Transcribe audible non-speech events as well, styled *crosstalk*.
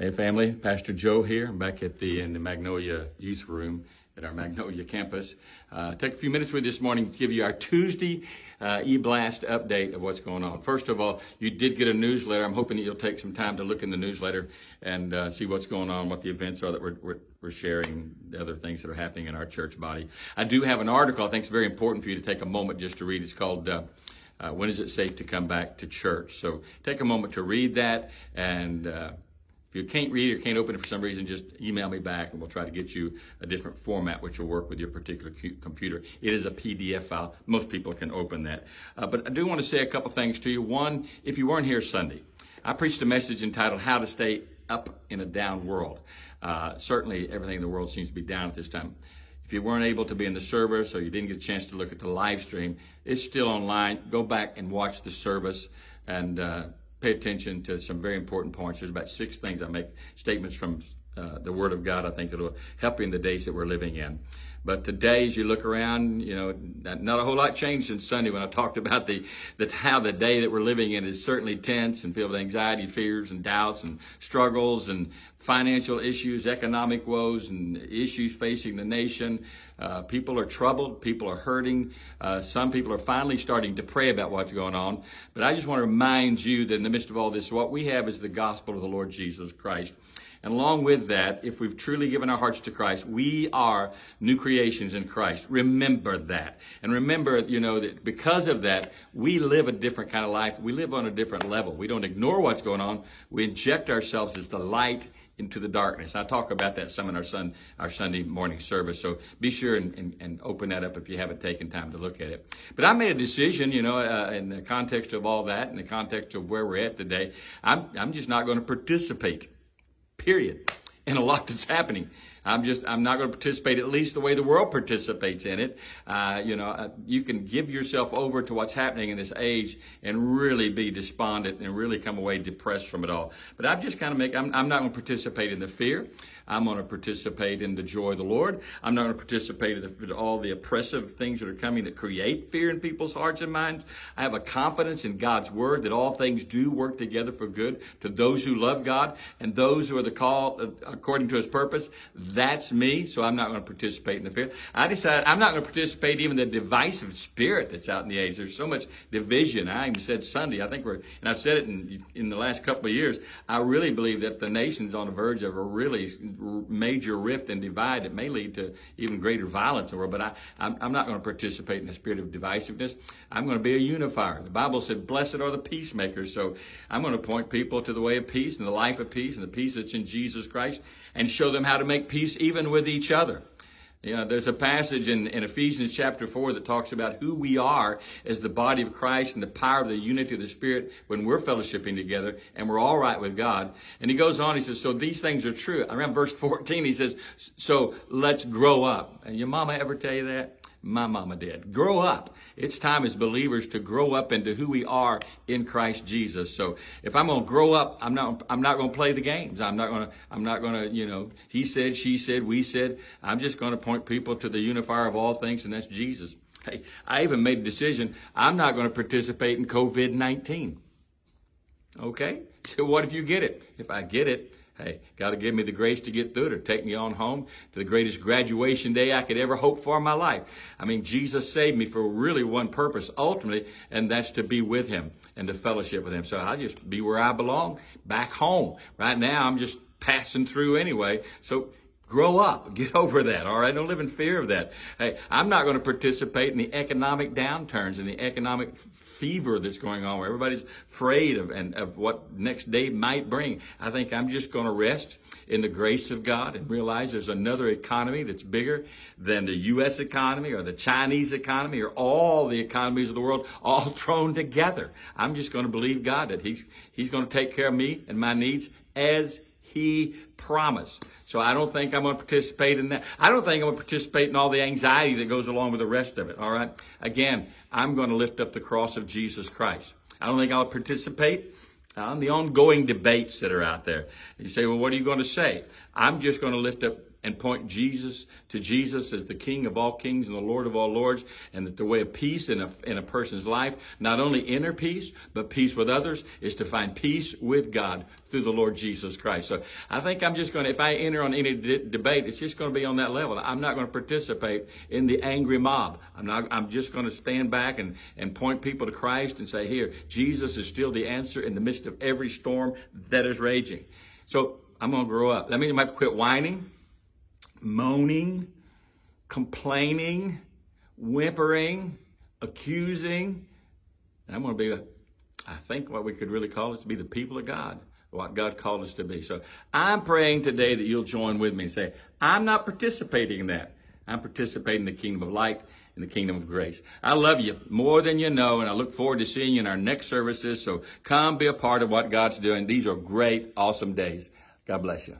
Hey family, Pastor Joe here. I'm back at the in the Magnolia Youth Room at our Magnolia campus. Uh, take a few minutes with you this morning to give you our Tuesday uh, e-blast update of what's going on. First of all, you did get a newsletter. I'm hoping that you'll take some time to look in the newsletter and uh, see what's going on, what the events are that we're, we're, we're sharing, the other things that are happening in our church body. I do have an article I think it's very important for you to take a moment just to read. It's called uh, uh, When is it safe to come back to church? So take a moment to read that and uh, if you can't read or can't open it for some reason, just email me back and we'll try to get you a different format which will work with your particular computer. It is a PDF file. Most people can open that. Uh, but I do want to say a couple things to you. One, if you weren't here Sunday, I preached a message entitled How to Stay Up in a Down World. Uh, certainly, everything in the world seems to be down at this time. If you weren't able to be in the service or you didn't get a chance to look at the live stream, it's still online. Go back and watch the service and uh, pay attention to some very important points. There's about six things I make statements from uh, the Word of God. I think it'll help you in the days that we're living in. But today, as you look around, you know, not a whole lot changed since Sunday when I talked about the, the how the day that we're living in is certainly tense and filled with anxiety, fears, and doubts, and struggles, and financial issues, economic woes, and issues facing the nation. Uh, people are troubled. People are hurting. Uh, some people are finally starting to pray about what's going on. But I just want to remind you that in the midst of all this, what we have is the gospel of the Lord Jesus Christ. And along with that, if we've truly given our hearts to Christ, we are new creations in Christ. Remember that. And remember, you know, that because of that, we live a different kind of life. We live on a different level. We don't ignore what's going on. We inject ourselves as the light into the darkness. I talk about that some in our, sun, our Sunday morning service. So be sure and, and, and, open that up if you haven't taken time to look at it. But I made a decision, you know, uh, in the context of all that, in the context of where we're at today, I'm, I'm just not going to participate period, and a lot that's happening. I'm just, I'm not going to participate at least the way the world participates in it. Uh, you know, uh, you can give yourself over to what's happening in this age and really be despondent and really come away depressed from it all. But I'm just kind of make, I'm, I'm not going to participate in the fear. I'm going to participate in the joy of the Lord. I'm not going to participate in, the, in all the oppressive things that are coming that create fear in people's hearts and minds. I have a confidence in God's word that all things do work together for good to those who love God and those who are the call uh, according to his purpose. That's me, so I'm not going to participate in the fear. I decided I'm not going to participate even the divisive spirit that's out in the age. There's so much division. I even said Sunday, I think we're, and I've said it in, in the last couple of years, I really believe that the nation's on the verge of a really major rift and divide that may lead to even greater violence in the world. But I, I'm, I'm not going to participate in the spirit of divisiveness. I'm going to be a unifier. The Bible said, blessed are the peacemakers. So I'm going to point people to the way of peace and the life of peace and the peace that's in Jesus Christ and show them how to make peace even with each other. You know, there's a passage in, in Ephesians chapter 4 that talks about who we are as the body of Christ and the power of the unity of the Spirit when we're fellowshipping together and we're all right with God. And he goes on, he says, so these things are true. Around verse 14, he says, so let's grow up. And your mama ever tell you that? My mama did. Grow up. It's time as believers to grow up into who we are in Christ Jesus. So if I'm going to grow up, I'm not, I'm not going to play the games. I'm not going to, I'm not going to, you know, he said, she said, we said. I'm just going to point people to the unifier of all things, and that's Jesus. Hey, I even made a decision. I'm not going to participate in COVID-19. Okay? *laughs* So what if you get it? If I get it, Hey, God to give me the grace to get through it or take me on home to the greatest graduation day I could ever hope for in my life. I mean, Jesus saved me for really one purpose, ultimately, and that's to be with Him and to fellowship with Him. So I'll just be where I belong, back home. Right now, I'm just passing through anyway. So Grow up. *laughs* Get over that. All right. Don't live in fear of that. Hey, I'm not going to participate in the economic downturns and the economic fever that's going on where everybody's afraid of and of what next day might bring. I think I'm just going to rest in the grace of God and realize there's another economy that's bigger than the U.S. economy or the Chinese economy or all the economies of the world *laughs* all thrown together. I'm just going to believe God that He's, He's going to take care of me and my needs as he promised. So I don't think I'm going to participate in that. I don't think I'm going to participate in all the anxiety that goes along with the rest of it. All right. Again, I'm going to lift up the cross of Jesus Christ. I don't think I'll participate on the ongoing debates that are out there. You say, well, what are you going to say? I'm just going to lift up and point Jesus to Jesus as the King of all kings and the Lord of all lords, and that the way of peace in a, in a person's life, not only inner peace, but peace with others, is to find peace with God through the Lord Jesus Christ. So I think I'm just going to, if I enter on any de- debate, it's just going to be on that level. I'm not going to participate in the angry mob. I'm not, I'm just going to stand back and, and point people to Christ and say, here, Jesus is still the answer in the midst of every storm that is raging. So I'm going to grow up. That means I have to quit whining moaning, complaining, whimpering, accusing. And I'm going to be, I think what we could really call us to be the people of God, what God called us to be. So I'm praying today that you'll join with me and say, I'm not participating in that. I'm participating in the kingdom of light in the kingdom of grace. I love you more than you know, and I look forward to seeing you in our next services. So come be a part of what God's doing. These are great, awesome days. God bless you.